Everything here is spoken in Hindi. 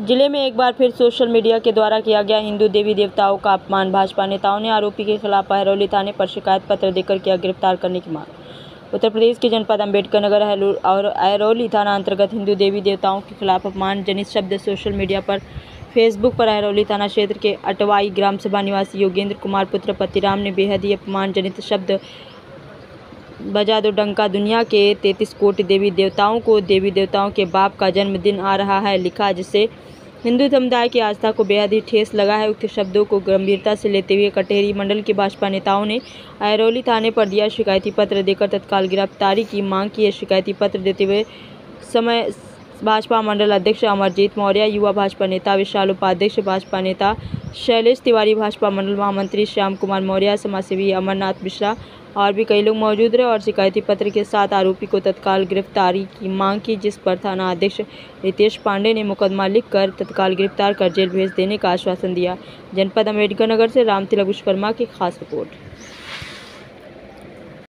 ज़िले में एक बार फिर सोशल मीडिया के द्वारा किया गया हिंदू देवी देवताओं का अपमान। भाजपा नेताओं ने आरोपी के खिलाफ अहरौली थाने पर शिकायत पत्र देकर किया गिरफ़्तार करने की मांग। उत्तर प्रदेश के जनपद अंबेडकर नगर और अहरौली थाना अंतर्गत हिंदू देवी देवताओं के खिलाफ अपमान जनित शब्द सोशल मीडिया पर, फेसबुक पर अहरौली थाना क्षेत्र के अटवाई ग्राम सभा निवासी योगेंद्र कुमार पुत्र पतिराम ने बेहद ही अपमान जनित शब्द बजा दो डंका। दुनिया के तैतीस कोटि देवी देवताओं को देवी देवताओं के बाप का जन्मदिन आ रहा है, लिखा जिससे हिंदू समुदाय की आस्था को बेहद ही ठेस लगा है। उक्त शब्दों को गंभीरता से लेते हुए कटेरी मंडल के भाजपा नेताओं ने ऐरोली थाने पर दिया शिकायती पत्र देकर तत्काल गिरफ्तारी की मांग की है। शिकायती पत्र देते हुए समय भाजपा मंडल अध्यक्ष अमरजीत मौर्य, युवा भाजपा नेता विशाल उपाध्यक्ष, भाजपा नेता शैलेश तिवारी, भाजपा मंडल महामंत्री श्याम कुमार मौर्य, समाजसेवी अमरनाथ मिश्रा और भी कई लोग मौजूद रहे और शिकायती पत्र के साथ आरोपी को तत्काल गिरफ्तारी की मांग की, जिस पर थाना अध्यक्ष रितेश पांडे ने मुकदमा लिखकर तत्काल गिरफ़्तार कर जेल भेज देने का आश्वासन दिया। जनपद अंबेडकर नगर से राम तिलक विश्वकर्मा की खास रिपोर्ट।